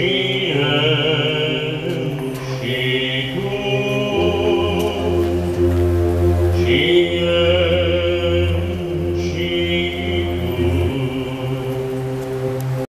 tie,